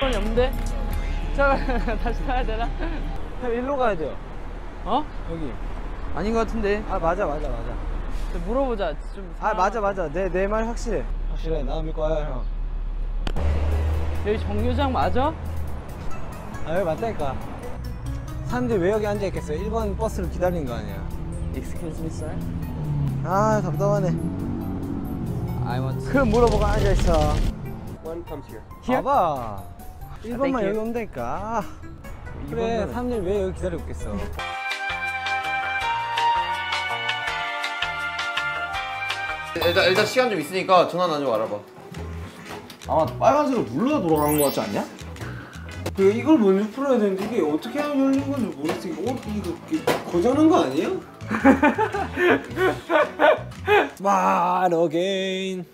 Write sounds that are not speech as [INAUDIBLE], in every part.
손이 없는데? 자 다시 타야 되나? 형 일로 가야 돼요. 어? 여기. 아닌 것 같은데. 아 맞아 맞아 맞아. 좀 물어보자. 좀. 아 맞아 맞아. 내 내 말 확실해. 확실해. 나 믿고 와요 형. 여기 정류장 맞아? 아 여기 맞다니까. 사람들이 왜 여기 앉아 있겠어요? 1번 버스를 기다리는 거 아니야. Excuse me, sir. 아 답답하네. I want. 그럼 물어보고 앉아 있어. One comes here. Here? 봐봐. 1번만 thank you. 여기 온다니까. 그래 이번만은- 사람들이 왜 여기 기다리고 있겠어? 일단 일단 시간 좀 있으니까 전화 나좀 알아봐. 아마 빨간색으로 눌러야 돌아가는 거 같지 않냐? 그 이걸 먼저 풀어야 되는데 이게 어떻게 하면 열리는 건지 모르겠어. 이거 어, 이거 이게 고장난 거 아니에요? [LAUGHS] 말 어게인.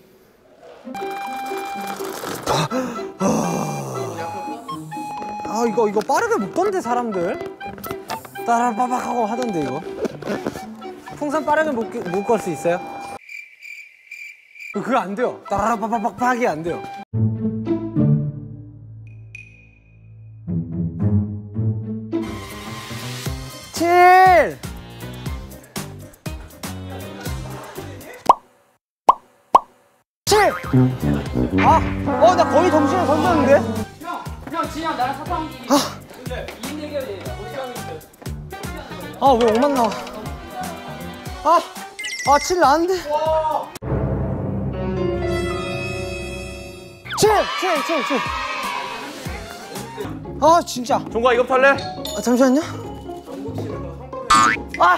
아 이거 이거 빠르게 묶던데 사람들 따라바박 하고 하던데 이거 풍선 빠르게 묶, 묶을 수 있어요? 그거 안 돼요 따라바박박이 안 돼요 칠 칠! 아! 어, 나 거의 동시에 던졌는데? 형 진영 나랑 사탕기. 아. 이 대결이에요. 아, 왜 5만 나와? 아! 아, 7 나왔는데? 7! 7! 7! 7! 아, 진짜. 종과 이거 탈래? 아, 잠시만요. 아!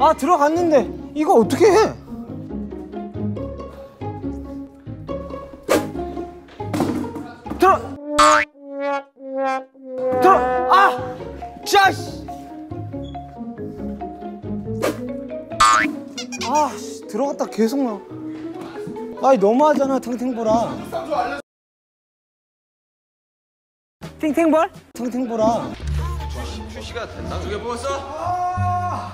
아, 들어갔는데. 이거 어떻게 해? 들어! 들어! 아! 자, 씨! 아, 씨, 들어갔다 계속 나. 아이, 너무하잖아, 탱탱보라. 탱탱볼? 탱탱보라. 출시가 됐나? 두개 뽑았어?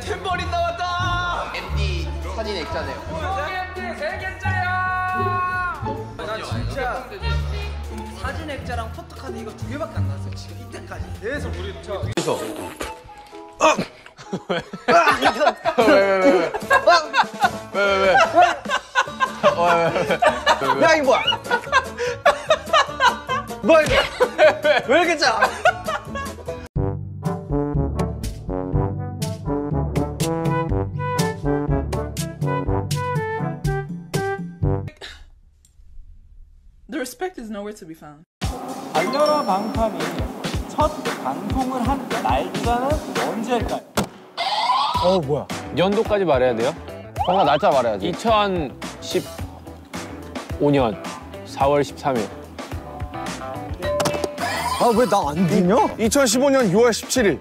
템버린 나왔다! MD 사진 액자네요. 사진 액자랑 포토카드 이거 두 개밖에 안 나왔어요. 지금 이때까지 계속 우리 저야 이거 뭐야? 뭐야 이게? [LAUGHS] 왜 이렇게 짜? The respect is nowhere to be found. 달려라 방탄이 첫 방송을 한 날짜는 언제일까요? 어 뭐야? 연도까지 말해야 돼요? 뭔가 날짜 말해야지. 2015년 4월 13일. 아 왜 나 안 듣냐? 2015년 6월 17일.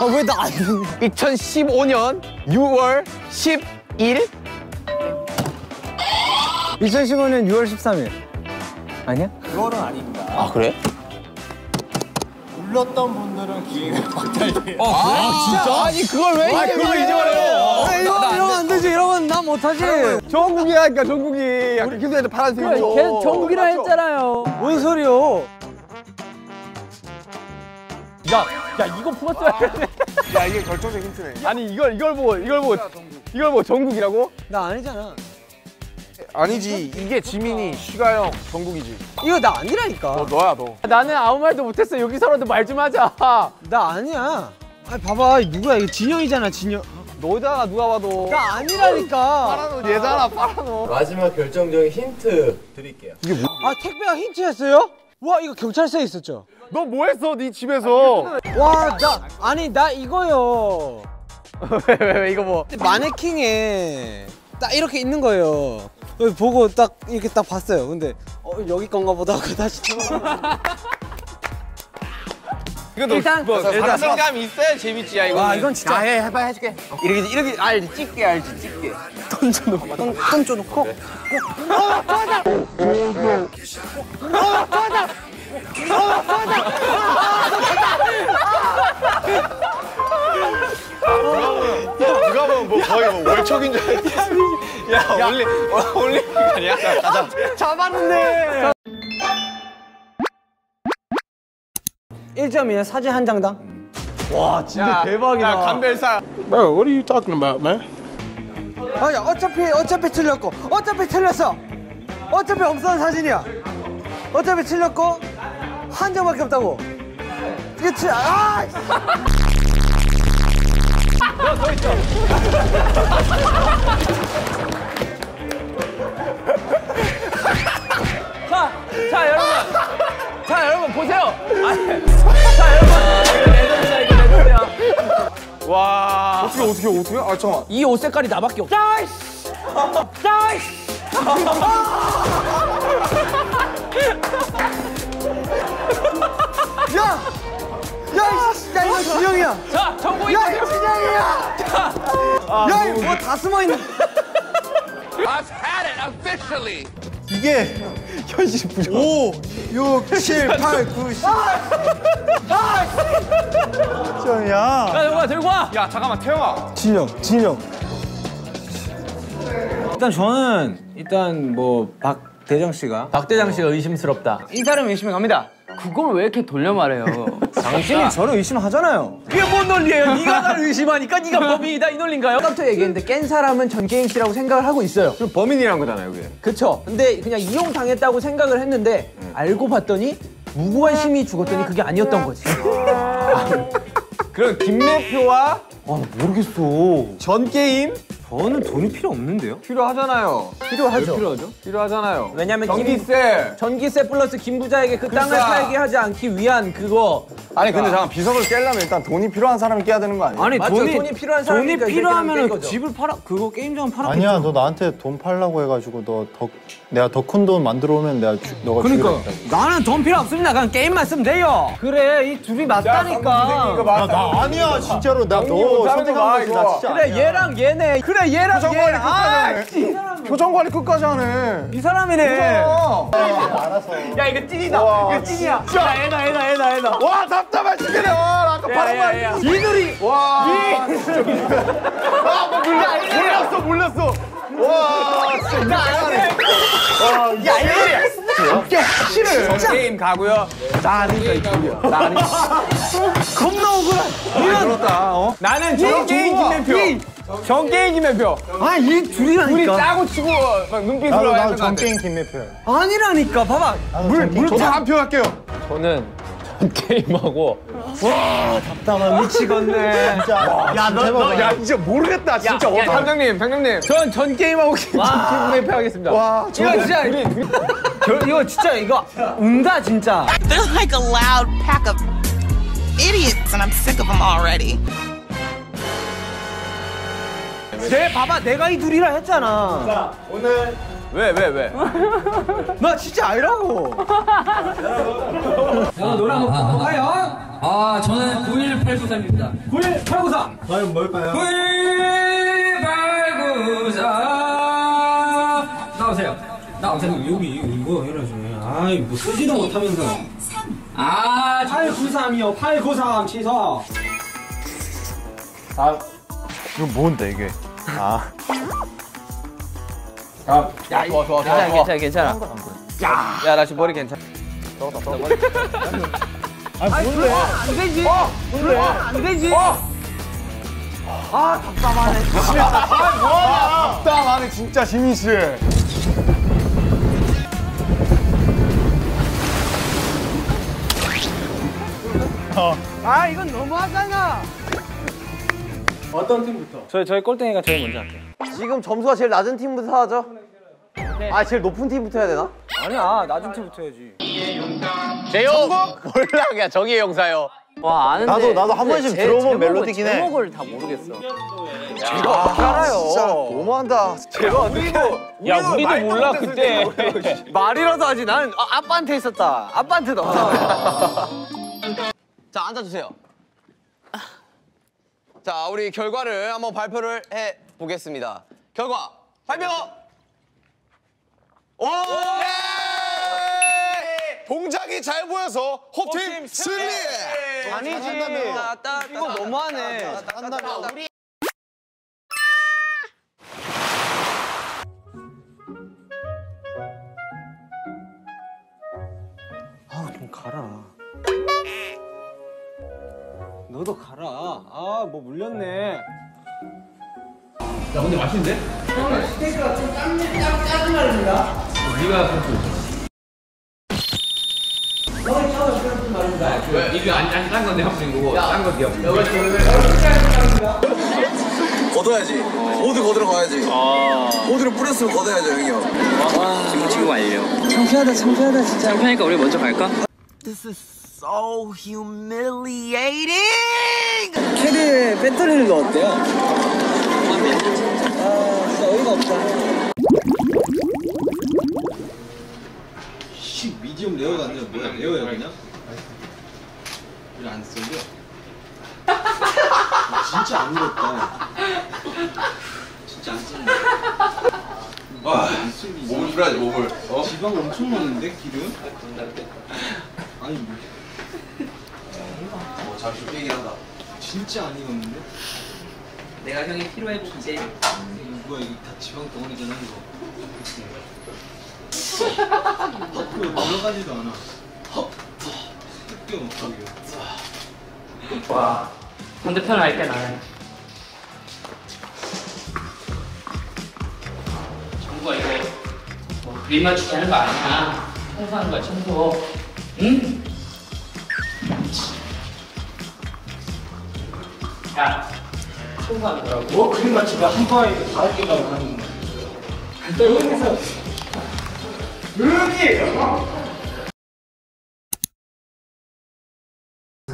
아 왜 나 안 듣냐? 2015년 6월 10일? 2015년 6월 13일 아니야? 그거는 아닙니다. 아 그래? 불렀던 분들은 기회가 박탈돼요. 진짜? 아니 그걸 왜 아, 그걸 이제 말해요. 못하지 정국이라니까 정국이. 약간 김대한테 파란색이고. 걔 정국이라 했잖아요. 뭔 소리요? 야, 야 이거 풀었어야 돼. 야 이게 결정적 힌트네. [LAUGHS] 아니 이걸 이걸 보고 이걸 보고 이걸 보고 정국이라고? 나 아니잖아 아니지. 이게 지민이, 슈가 형, 정국이지. 이거 나 아니라니까 너야 너. 나는 아무 말도 못했어. 여기서라도 말 좀 하자. 나 아니야 아 봐봐 이거 누구야 이거 진영이잖아 진영 너잖아 누가 봐도. 나 아니라니까 파라노 얘잖아 파라노. 마지막 결정적인 힌트 드릴게요. 아 택배가 힌트였어요? 와 이거 경찰서에 있었죠? 너 뭐 했어? 네 집에서. 와 나 아니 나 이거요 [LAUGHS] 왜왜왜 이거 뭐? 마네킹에 딱 이렇게 있는 거예요. 여기 보고 딱 이렇게 딱 봤어요. 근데 어, 여기 건가 보다 하고 다시 [LAUGHS] 일단 일단 자신감 있어야 재밌지, 야, 이거. 와 이건 진짜. 해 해봐 해줄게. 이렇게, 이렇게, 알지, 찍게 알지, 찍게. 던져놓고. 던, 던져놓고? 누가 보면 뭐 거의 뭐 월척인 줄 알지. 야, 올리, 어, 올림픽 아니야? 잡았네 1점이에요 사진 한 장당 와 진짜 대박이다. 야, 감별사. Bro, what are you talking about, man? 아야 어차피 어차피 틀렸고 어차피 틀렸어 어차피 없어는 사진이야 어차피 틀렸고 한 장밖에 없다고 이게 틀 아! 자, 어떻게 어떻게? 아 잠깐. 이옷 색깔이 나밖에 없어. 야! 야, 이씨, 야 이거 진영이야 자, 정국이 야 이거 진영이야 야 이거 뭐다 숨어 있는 I've had it officially. 이게 [LAUGHS] 현실 부정. 5, 6, 7, 8, 9, 10. 점이야. 야, 영아 들고 와. 야 잠깐만 태영아. 진영 진영 일단 저는 일단 뭐 박대정 씨가 박 대장 씨가 의심스럽다. 이 사람 의심이 갑니다 그걸 왜 이렇게 돌려 말해요? [LAUGHS] 당신이 저를 의심하잖아요 그게 뭔 논리예요? 네가 날 의심하니까 네가 [LAUGHS] 범인이다 이 논리인가요? 아까부터 얘기했는데 깬 사람은 전계인 씨라고 생각을 하고 있어요. 그럼 범인이란 거잖아요, 그게. 그쵸? 근데 그냥 이용당했다고 생각을 했는데 알고 봤더니 무고한 시민이 죽었더니 그게 아니었던 거지. [LAUGHS] 그럼 김매표와 아 모르겠어 전 게임 저는 돈이 필요 없는데요 필요하잖아요. 필요하죠. 필요하죠? 필요하잖아요. 왜냐면 김, 전기세. 전기세 플러스 김 부자에게 그 땅을 그러니까. 팔게 하지 않기 위한 그거 아니 근데 잠깐 비석을 깨려면 일단 돈이 필요한 사람이 깨야 되는 거 아니에요? 아니 맞죠? 돈이, 돈이 필요한 돈이 사람이니까 이 새끼는 깬 필요하면 거죠. 집을 팔아 그거 게임장 팔아 아니야 너 나한테 돈 팔라고 해가지고 너 더 내가 더 큰 돈 만들어 오면 내가 주, 너가 그러니까 주기로 했다고. 나는 돈 필요 없습니다 그냥 게임만 쓰면 돼요 그래 이 둘이 맞다니까. 야, 나 아니야 진짜로 나 너 못하는 선택한 거지 나 이거. 진짜 그래 아니야. 얘랑 얘네 그래 얘랑 표정 얘 관리 아, 끝까지 하네. 표정 관리 끝까지 하네. 이 사람이네 야 이거 찐이다 이거 찐이야 야 얘다 얘다 얘다 얘다 와 답답해 죽겠네. 와 아까 바로 말. 이들이. 와. 아 몰라. 몰랐어 몰랐어. 와 진짜 이상하네. 야 이들이. 확실해. 게임 가고요 [LAUGHS] 겁나 억울해 그렇다. 어? 나는 정게임 김맨표 정게임 김맨표 아 이 둘이라니까 우리 짜고 치고 막 눈빛으로 하는 거전 게임 김매표야 아니라니까 봐봐 저도 한 표 할게요. 저는 전 게임하고. 답답하 미치겠네. 야너 야 이제 모르겠다 진짜. 야, 상장님, 상장님. 전 전 게임하고 김맨표 하겠습니다. 와 이거 진짜 저, 이거 진짜 이거 운다 진짜. They're like a loud pack of idiots, and I'm sick of them already. 내 봐봐 내가 이 둘이라 했잖아 왜, 왜, 왜? 나 진짜 아니라고 아, 저는 91893입니다. 9189 과연 뭘까요? 91894 나오세요. 나오세요. 여기 이거 해라죠. 아이 뭐 쓰지도 못하면서. 아, 893이요 893 취소 이거 뭔데 이게 아 야, 좋아, 좋아, 좋아. 괜찮아, 괜찮아. 야, 야, 나 지금 머리 괜찮아. 안 되지 그래 안 되지 아 답답하네 답답하네 진짜 지민 씨. 아 이건 너무하잖아 저희, 저희 꼴등이가 제일 먼저 할게요. 지금 점수가 제일 낮은 팀부터 하죠. 아 제일 높은 팀부터 해야 되나? 아니야 낮은 팀부터 해야지 제요! 몰락이야, 정의의 용사요. 와, 아는데. 나도- 나도 한 번씩 제- 들어본 멜로디긴 해. 제목을 다 모르겠어. 알아요. 진짜 너무한다. 제가 우리도 야, 우리도 몰라, 그때. [LAUGHS] 말이라도 하지. 나는 아, 아빠한테 있었다. 아빠한테 넣었다. [LAUGHS] 자, 앉아주세요. 자, 우리 결과를 한번 발표를 해 보겠습니다. 결과 발표. 오! 동작이 잘 보여서 호팀 승리! 아니지. 이거 너무하네. 우리 아우 좀 가라. 너도 가라. 아 뭐 물렸네. 야 근데 맛있는데? 스테이크가 좀 짠, 짠, 짜증 말입니다 우리가 이게 안짠 건데 한 분인 거고 짠거 기억 걷어야지. 모두 걷으러 가야지. 모두를 뿌렸으면 걷어야죠, 형이 형. 지금 지금 완료. 창피하다 창피하다 진짜. 창피하니까 우리 먼저 갈까? This is so humiliating. 캐리의 배터리는 어때요? 아 진짜 어이가 없다. 씨 medium rare가 아니라 뭐야 rare야 그냥? 왜안 썰려? 진짜 안 익었다 진짜 안 썰려 와 몸을 뿌려야지, 몸을. 어? 지방 엄청 많은데 기름? 아니 뭐 어, 잠시 좀 얘기를 한다. 진짜 안 익었는데? 내가 형이 필요해 보이지. 뭐야 이게 다 지방 덩어리잖아 이거 밖으로 들어가지도 않아 뜯겨 먹고 와. 반대편 할게 나는. 정부가 이거 뭐 그림 맞추기 하는 거 아니야. 청소하는 거야 청소. 응? 야. 뭐 그림 맞추가 한 방에 다섯 개가 하는 거야 여기서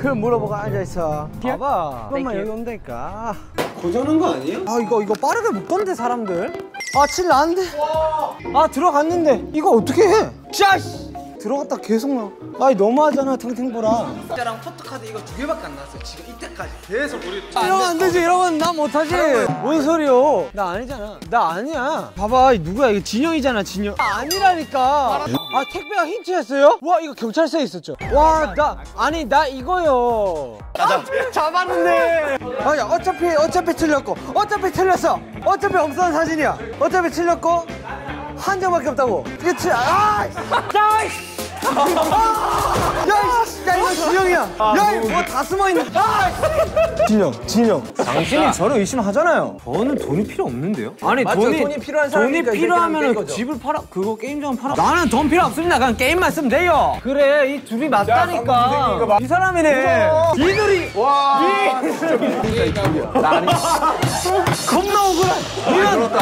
그럼 물어보고 앉아있어. 봐봐. 잠깐만 여기 온다니까. 고정한 거 아니에요? 아 이거 이거 빠르게 못 건데 사람들. 아칠 나는데. 아 들어갔는데 이거 어떻게 해? 자 씨. 들어갔다 계속 나. 아이 너무하잖아 탱탱보라. 진짜랑 포토카드 이거 두 개밖에 안 나왔어요. 지금 이때까지 계속 우리 이러면 안 되지 이러면 나 못하지. 뭔 소리요? 나 아니잖아. 나 아니야. 봐봐 이 누구야? 이거 진영이잖아 진영. 아, 아니라니까. 아 택배가 힌트였어요? 와 이거 경찰서에 있었죠. 와 나 아니 나 이거요. 아, 잡았는데. 아야 어차피 어차피 틀렸고. 어차피 틀렸어. 어차피 없어진 사진이야. 어차피 틀렸고. 한 장밖에 없다고. 이게 틀 아! 야! 이씨! 야, 이씨! 야, 이거 진영이야. 야, 이거 뭐다 숨어 있는. 아! 진영, 진영. 당신이 저를 의심하잖아요. 저는 돈이 필요 없는데요. 아니 맞죠? 돈이 돈이 필요한 이 새끼는 필요하면. 집을 팔아 그거 게임장 팔아. 나는 돈 필요 없습니다. 그냥 게임만 쓰면 돼요. 그래 이 둘이 맞다니까. 이 사람이네. 이 둘이 와. 겁나 억울해. 이런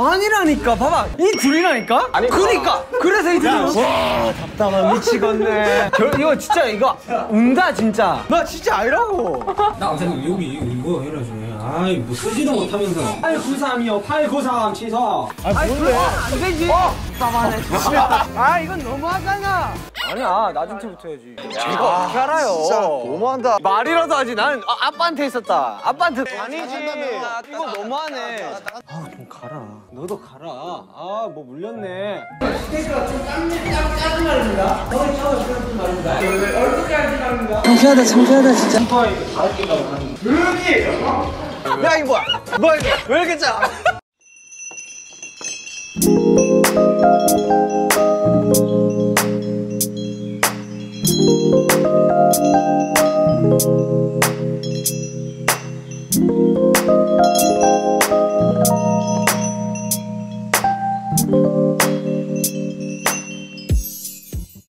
아니라니까. 봐봐. 이 둘이라니까. 그러니까. 그래서 이 둘이 와 답답한 미치겠네. 결, 이거 진짜 이거 운다 진짜. 나 진짜 아니라고. 나 선생님 여기 이거 해라주네 아이 뭐 쓰지도 못하면서 893이요. 893 취소. 아, 뭔데? 안 되지. 어. 아, 이건 너무하잖아. 아니야, 나중부터 해야지. 제가 어떻게 알아요? 진짜 너무한다. 말이라도 하지. 나는 아, 아빠한테 있었다. 아빠한테. 아니지. 이거 너무하네. 아, 좀 가라. 너도 가라. 아, 뭐 물렸네. 스테이크가 좀 짠, 짠, 짜증 말입니다. 처음 그런 말입니다. 어떻게 하지 말입니다. 창피하다, 창피하다, 진짜. 야, 이거 뭐야? 뭐야, 이거? 왜 이렇게 짜? Thank